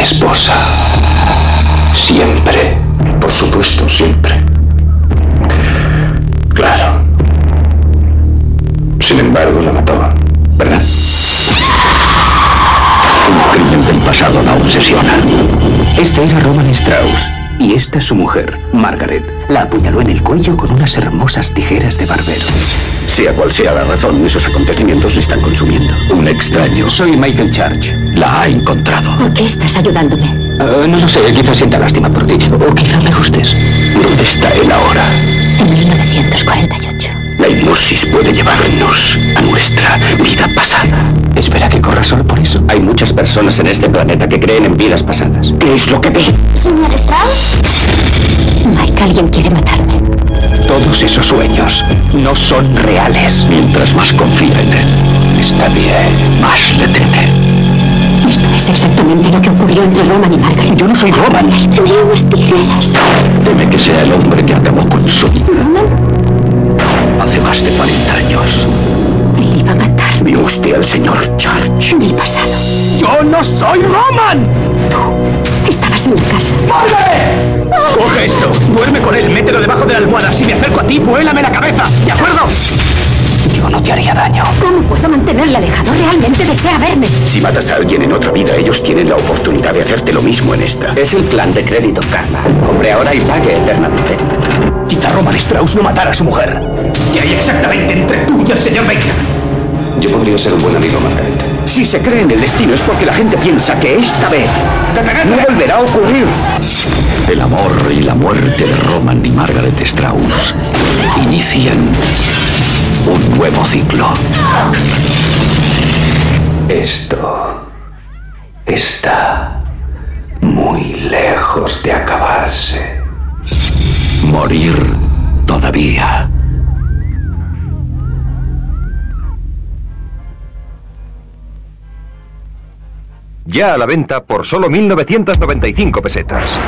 esposa. Siempre. Por supuesto, siempre. Claro. Sin embargo, la mató. ¿Verdad? Un crimen del pasado la obsesiona. Este era Roman Strauss. Y esta es su mujer, Margaret. La apuñaló en el cuello con unas hermosas tijeras de barbero. Sea cual sea la razón, esos acontecimientos le están consumiendo. Un extraño. Soy Michael Church. La ha encontrado. ¿Por qué estás ayudándome? Uh, no lo sé, quizá sienta lástima por ti. O quizá me gustes. ¿Dónde está él ahora? En 1948. La hipnosis puede llevarnos personas en este planeta que creen en vidas pasadas. ¿Qué es lo que ve? ¿Señor Strauss? Mike, alguien quiere matarme. Todos esos sueños no son reales. Mientras más confía en él, está bien, más le teme. Esto es exactamente lo que ocurrió entre Roman y Margaret. Yo no soy Roman. Unas tijeras. Teme que sea el hombre que acabó con su ¿Vio usted al señor Church? En el pasado. ¡Yo no soy Roman! Tú estabas en mi casa. Coge esto, duerme con él, mételo debajo de la almohada. Si me acerco a ti, vuélame la cabeza, ¿de acuerdo? Yo no te haría daño. ¿Cómo puedo mantenerle alejado? Realmente desea verme. Si matas a alguien en otra vida, ellos tienen la oportunidad de hacerte lo mismo en esta. Es el plan de crédito, Carla. Compre ahora y pague eternamente. Quizá Roman Strauss no matara a su mujer. ¿Qué hay exactamente entre tú y el señor Baker? Yo podría ser un buen amigo, Margaret. Si se cree en el destino es porque la gente piensa que esta vez no volverá a ocurrir. El amor y la muerte de Roman y Margaret Strauss inician un nuevo ciclo. Esto está muy lejos de acabarse. Morir todavía. Ya a la venta por solo 1.995 pesetas.